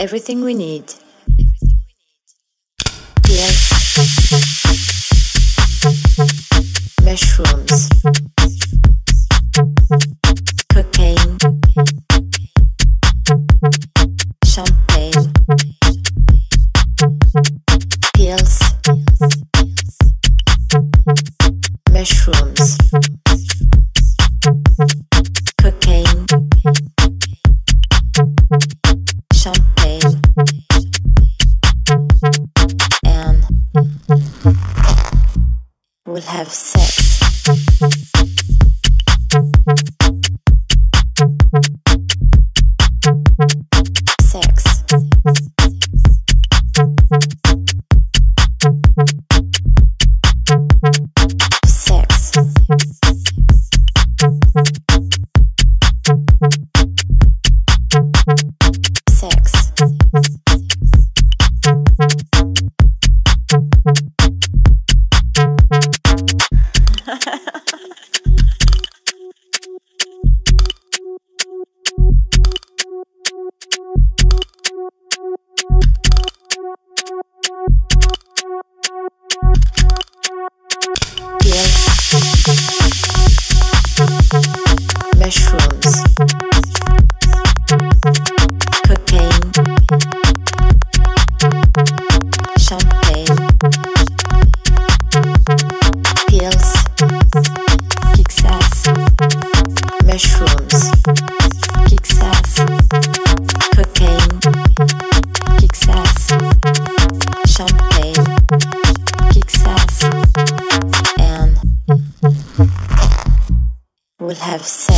everything we need. Yes. Mushrooms. We'll